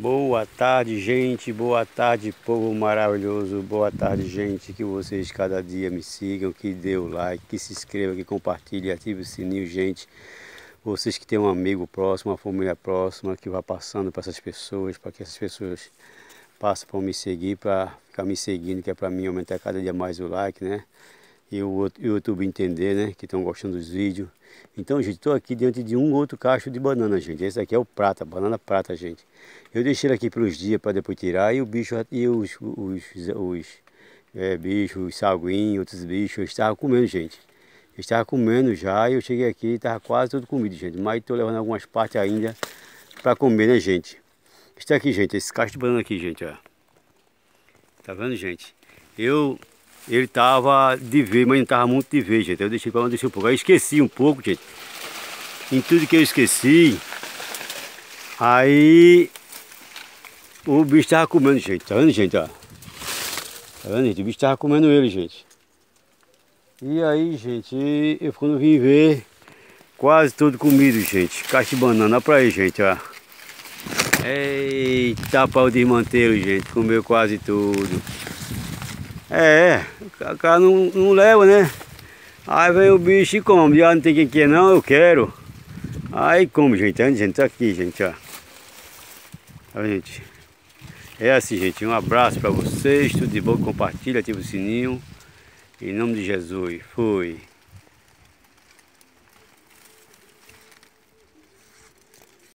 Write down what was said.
Boa tarde, gente. Boa tarde, povo maravilhoso. Boa tarde, gente. Que vocês cada dia me sigam, que dê o like, que se inscreva, que compartilhe, ative o sininho, gente. Vocês que têm um amigo próximo, uma família próxima, que vá passando para essas pessoas, para que essas pessoas passem para me seguir, para ficar me seguindo, que é para mim aumentar cada dia mais o like, né? E o YouTube entender, né? Que estão gostando dos vídeos. Então, gente, estou aqui diante de um outro cacho de banana, gente. Esse aqui é o prata, banana prata, gente. Eu deixei ele aqui pelos dias para depois tirar e o bicho e os, os, os é, bichos, os saguinhos, outros bichos, estavam comendo, gente. Eles estavam comendo já e eu cheguei aqui e estava quase tudo comido, gente. Mas estou levando algumas partes ainda para comer, né, gente? Está aqui, gente, esse cacho de banana aqui, gente, ó. Tá vendo, gente? Eu ele tava de ver, mas não tava muito de ver, gente. Eu deixei para deixei um pouco. Aí esqueci um pouco, gente. Em tudo que eu esqueci. Aí o bicho tava comendo, gente. Tá vendo, gente? Ó? Tá vendo, gente? O bicho tava comendo ele, gente. E aí, gente, eu quando vim ver, quase tudo comido, gente. Caixa de banana, olha pra aí, gente, ó. Eita, pau de manteiro, gente. Comeu quase tudo. É, o cara não, não leva, né? Aí vem o bicho e come. Já não tem quem quer não, eu quero. Aí come, gente. Tá, gente? Tá aqui, gente, ó. Tá, gente? É assim, gente. Um abraço pra vocês. Tudo de bom. Compartilha, ativa o sininho. Em nome de Jesus. Fui.